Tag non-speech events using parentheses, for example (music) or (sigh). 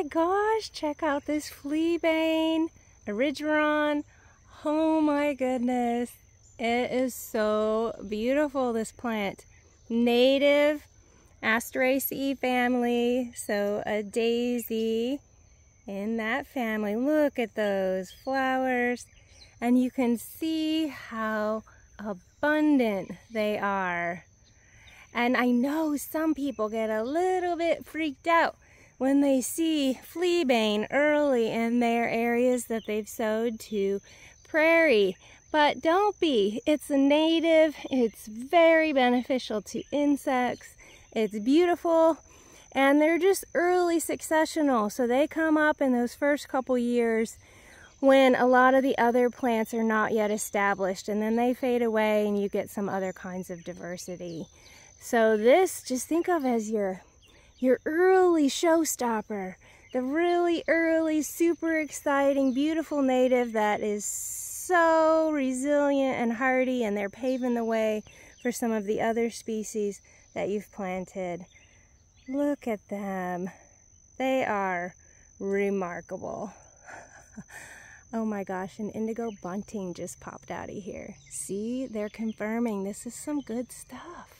my gosh, check out this fleabane, erigeron. Oh my goodness. It is so beautiful, this plant. Native Asteraceae family, so a daisy in that family. Look at those flowers. And you can see how abundant they are. And I know some people get a little bit freaked out when they see fleabane early in their areas that they've sowed to prairie. But don't be. It's a native. It's very beneficial to insects. It's beautiful. And they're just early successional. So they come up in those first couple years when a lot of the other plants are not yet established. And then they fade away and you get some other kinds of diversity. So this, just think of as your, your early showstopper. The really early, super exciting, beautiful native that is so resilient and hardy and they're paving the way for some of the other species that you've planted. Look at them. They are remarkable. (laughs) oh my gosh, an indigo bunting just popped out of here. See, they're confirming this is some good stuff.